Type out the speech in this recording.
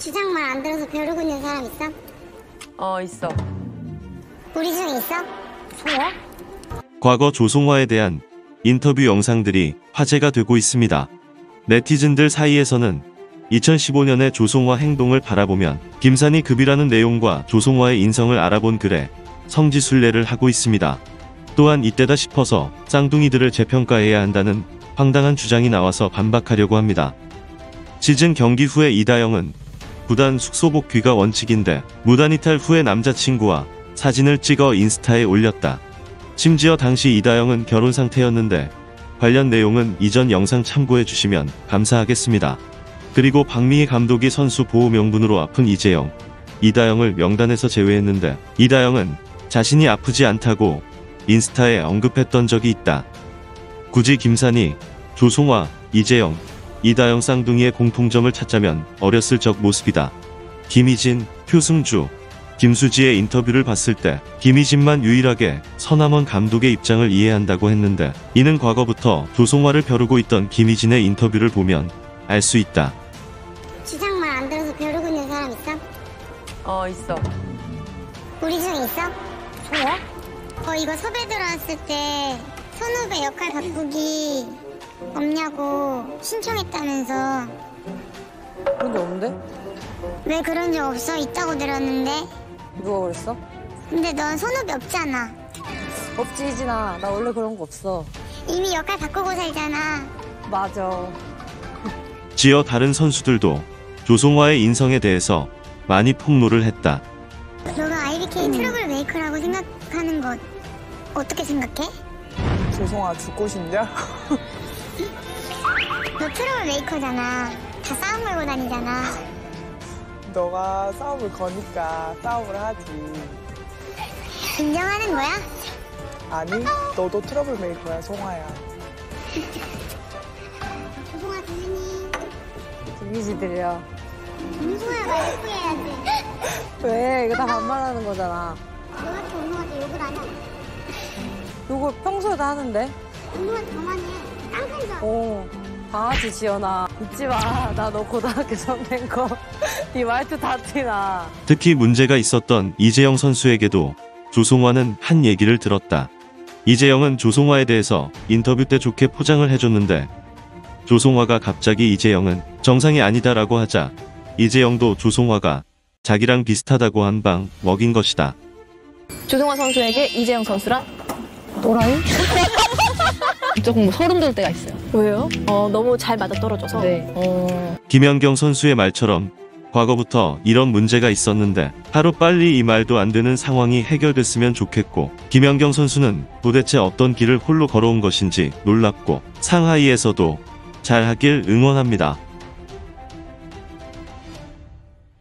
주장 말 안 들어서 벼르고 있는 사람 있어? 어 있어. 우리 중에 있어? 뭐야? 과거 조송화에 대한 인터뷰 영상들이 화제가 되고 있습니다. 네티즌들 사이에서는 2015년의 조송화 행동을 바라보면 김산이 급이라는 내용과 조송화의 인성을 알아본 글에 성지순례를 하고 있습니다. 또한 이때다 싶어서 쌍둥이들을 재평가해야 한다는 황당한 주장이 나와서 반박하려고 합니다. 시즌 경기 후에 이다영은 구단 숙소 복귀가 원칙인데 무단 이탈 후에 남자친구와 사진을 찍어 인스타에 올렸다. 심지어 당시 이다영은 결혼 상태였는데 관련 내용은 이전 영상 참고해 주시면 감사하겠습니다. 그리고 박미희 감독이 선수 보호 명분으로 아픈 이재영, 이다영을 명단에서 제외했는데 이다영은 자신이 아프지 않다고 인스타에 언급했던 적이 있다. 굳이 김산이, 조송화, 이재영, 이다영 쌍둥이의 공통점을 찾자면 어렸을 적 모습이다. 김희진, 표승주, 김수지의 인터뷰를 봤을 때 김희진만 유일하게 서남원 감독의 입장을 이해한다고 했는데 이는 과거부터 조송화를 벼르고 있던 김희진의 인터뷰를 보면 알 수 있다. 주장 말안 들어서 벼르고 있는 사람 있어? 어 있어. 우리 중에 있어? 뭐야? 어 이거 섭외 들어왔을 때 선후배 역할 바꾸기 없냐고 신청했다면서 그런 게 없는데? 왜 그런 적 없어? 있다고 들었는데 누가 그랬어? 근데 넌 선후배 없잖아 없지 희진아 나 원래 그런 거 없어 이미 역할 바꾸고 살잖아 맞아 지어 다른 선수들도 조송화의 인성에 대해서 많이 폭로를 했다. 너가 IBK trouble maker라고 생각하는 것 어떻게 생각해? 조송화 죽고 싶냐? 너 trouble maker잖아 다 싸움 걸고 다니잖아 너가 싸움을 거니까 싸움을 하지. 인정하는 거야? 아니, 너도 trouble maker야, 송화야. 조송아 주윤이 이미지들이야 음소야가 예쁘해야지 왜 이거 다 반말하는 거잖아 너한테 운동한테 욕을 안 해. 이거 평소에도 하는데 운동한테 그만해. 깡패인 줄 알아. 어 강아지 지연아 잊지 마 나 너 고등학교 선배인 거 네 말투 다 티나 특히 문제가 있었던 이재영 선수에게도 조송화는 한 얘기를 들었다. 이재영은 조송화에 대해서 인터뷰 때 좋게 포장을 해줬는데 조송화가 갑자기 이재영은 정상이 아니다라고 하자 이재영도 조송화가 자기랑 비슷하다고 한 방 먹인 것이다. 조성화 선수에게 이재영 선수랑 또라이? 조금 소름 돋을 때가 있어요. 왜요? 어, 너무 잘 맞아 떨어져서. 네. 어, 김연경 선수의 말처럼 과거부터 이런 문제가 있었는데 하루 빨리 이 말도 안 되는 상황이 해결됐으면 좋겠고 김연경 선수는 도대체 어떤 길을 홀로 걸어온 것인지 놀랍고 상하이에서도 잘하길 응원합니다.